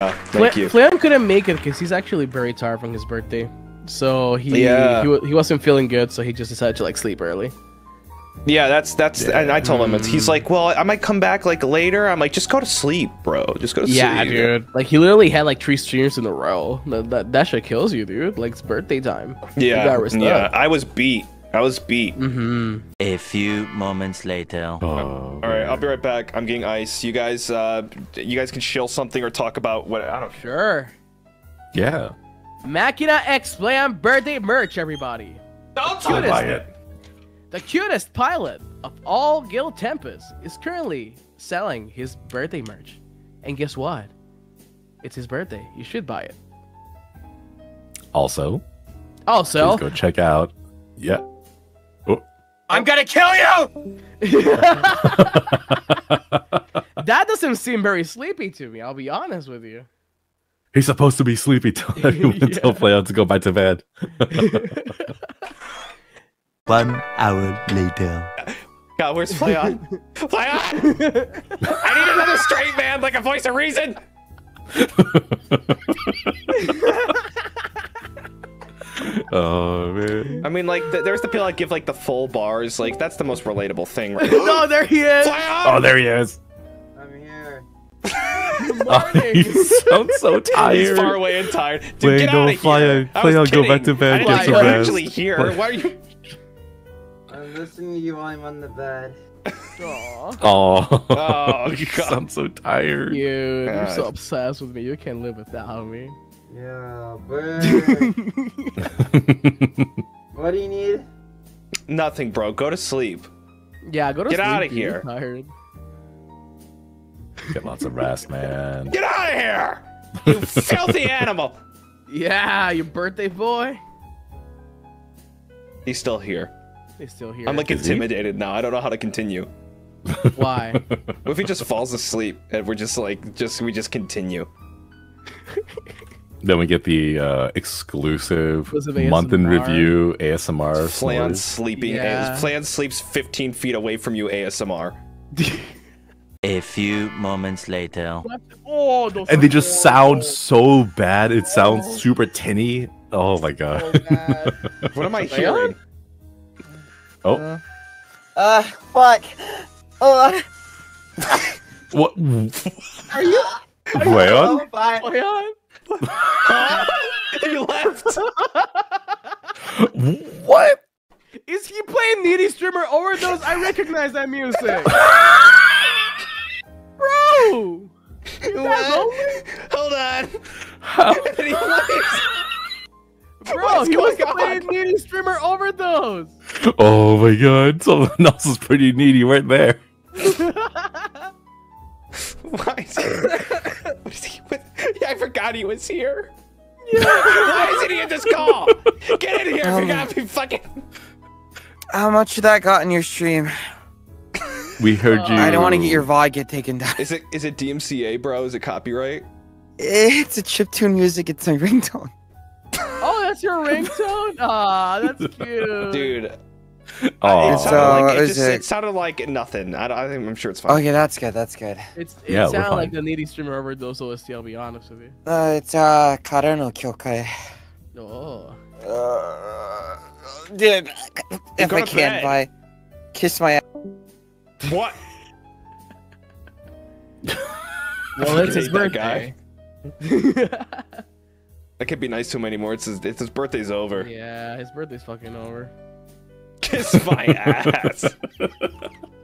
Uh, thank Fla- you. Flayon couldn't make it because he's actually very tired from his birthday. So he, Yeah. he he wasn't feeling good, so he just decided to like sleep early. Yeah, that's that's. And I told him it's. Mm. He's like, well, I might come back like later. I'm like, just go to sleep, bro. Just go to Yeah, sleep. Yeah, dude. Like he literally had like three streams in a row. That that, that shit kills you, dude. Like it's birthday time. You Yeah, gotta yeah. I was beat. I was beat. Mm-hmm. A few moments later. Oh, All right, I'll be right back. I'm getting ice. You guys, uh, you guys can chill something or talk about what I don't. Sure. Yeah. Machina X Flayon birthday merch, everybody. Don't I'll buy it. The cutest pilot of all Gil Tempest is currently selling his birthday merch. And guess what? It's his birthday. You should buy it. Also, Also, please go check out. Yeah. I'm gonna kill you. that doesn't seem very sleepy to me. I'll be honest with you. he's supposed to be sleepy till everyone Yeah. tell Flayon to go back to bed. One hour later. God, where's Flayon? Flayon! I need another straight man, like a voice of reason. Oh man. I mean, like, th- there's the people that give like the full bars. Like, that's the most relatable thing, right? no, oh, there he is. Oh, there he is. I'm here. Oh, Good Oh, he morning. sounds so tired. He's far away and tired. Dude, Wait, get no, out of Flayon- here. I was Flayon, go back to bed, I didn't get know some you were rest. actually here. Why are you? I'm listening to you while I'm on the bed. Aw. Oh, Oh, he God. sounds so tired. Dude, you're so obsessed with me. You can't live without me. Yeah, but what do you need? Nothing, bro. Go to sleep. yeah, go to Get sleep. outta dude. here. I'm tired. Get lots of rest, man. Get out of here! You filthy animal! Yeah, your birthday boy. He's still here. He's still here. I'm like Is he? intimidated now. I don't know how to continue. why? What if he just falls asleep and we're just like, just we just continue? Then we get the uh, exclusive Exclusive month in review ASMR. Flan sleeping. Yeah. Flan sleeps 15 feet away from you. ASMR. A few moments later. oh, And they just sound so bad. It sounds Oh. super tinny. Oh my god. So. What am I hearing? Oh, Uh, fuck. Uh, what? Are you? Wait on? Bye. Leon? he left. What? Is he playing Needy Streamer Overdose? I recognize that music. Bro! Is that What? Hold on. How? He leaves. Bro, What's he was on? playing Needy Streamer Overdose. Oh my god. Someone else is pretty needy right there. Why is he? What is he with? Yeah, I forgot he was here. Why isn't he in this call? Get in here if you're gonna be fucking. How much of that got in your stream? We heard you. I don't want to get your VOD get taken down. Is it is it DMCA, bro? Is it copyright? It's a chiptune music. It's my ringtone. oh, that's your ringtone? Ah, that's cute. Dude, Aw. it sounded So, like it, is just, it- it sounded like nothing. I, I think I'm sure it's fine. Okay, that's good. That's good. It's, it Yeah, sounded like the Needy Streamer Overdose OST, I'll be honest with you. Uh, it's uh, Kara no Kyokai. Oh. Uh, dude, if I to can, bed. bye. Kiss my. What? Well, it's his hate that guy. birthday. I can't be nice to him anymore. It's his, it's his birthday's over. yeah, his birthday's fucking over. Kiss my ass.